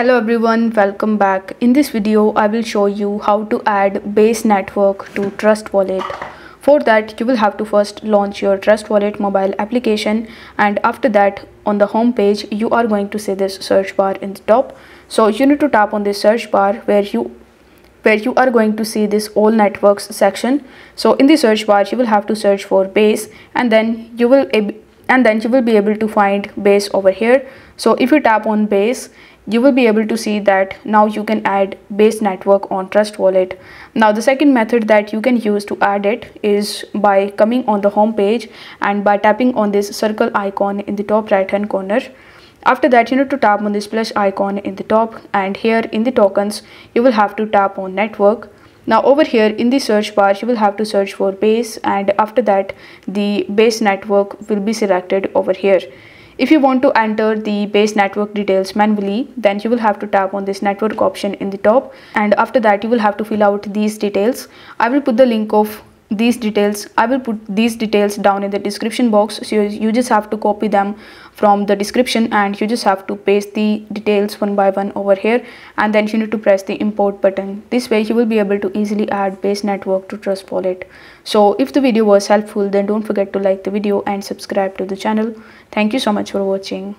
Hello everyone, welcome back. In this video, I will show you how to add base network to Trust Wallet. For that, you will have to first launch your Trust Wallet mobile application and after that on the home page, you are going to see this search bar in the top. So you need to tap on this search bar where you where you are going to see this all networks section. So in the search bar, you will have to search for base and then you will and then you will be able to find base over here. So if you tap on base, you will be able to see that now you can add base network on trust wallet. Now the second method that you can use to add it is by coming on the home page and by tapping on this circle icon in the top right hand corner. After that you need to tap on this plus icon in the top and here in the tokens you will have to tap on network. Now over here in the search bar you will have to search for base and after that the base network will be selected over here if you want to enter the base network details manually, then you will have to tap on this network option in the top and after that you will have to fill out these details. I will put the link of these details i will put these details down in the description box. So you just have to copy them from the description and you just have to paste the details one by one over here and then you need to press the import button. This way you will be able to easily add base network to trust wallet. So if the video was helpful then don't forget to like the video and subscribe to the channel. Thank you so much for watching